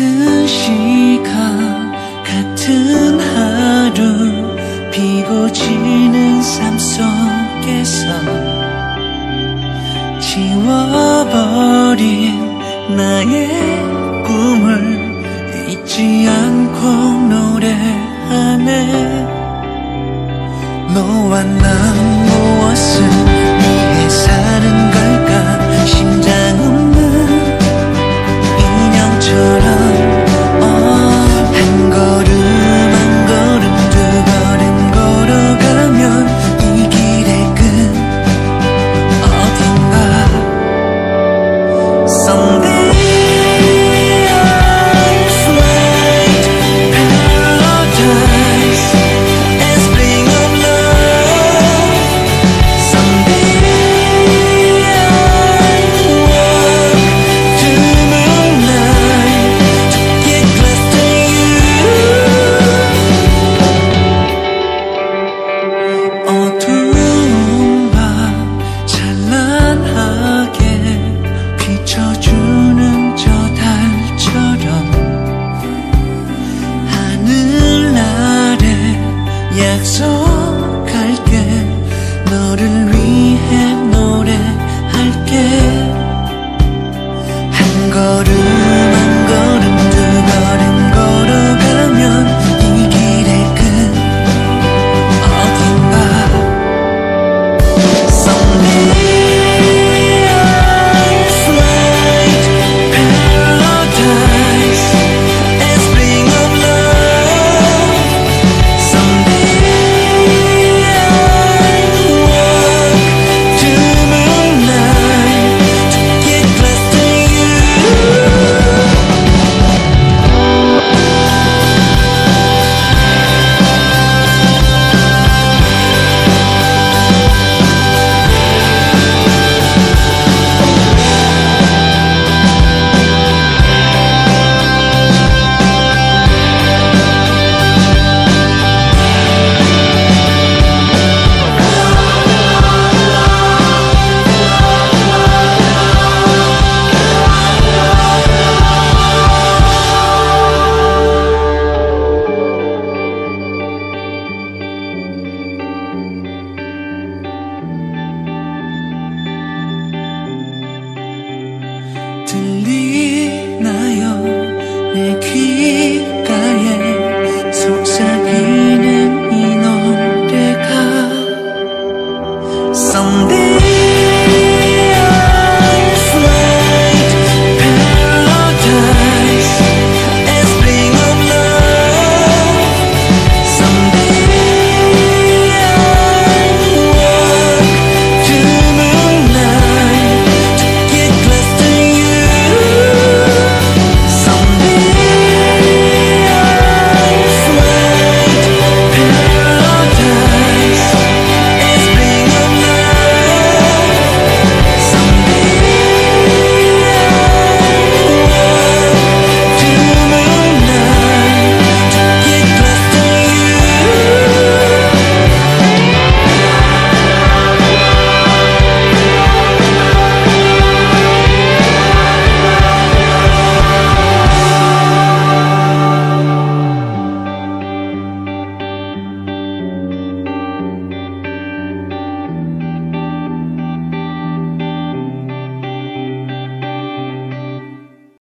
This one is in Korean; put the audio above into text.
같은 시간 같은 하루 비고 지는 삶 속에서 지워버린 나의 꿈을 잊지 않고 노래하네 너와 난 약속할게. 너를 위해 노래할게. 한 걸음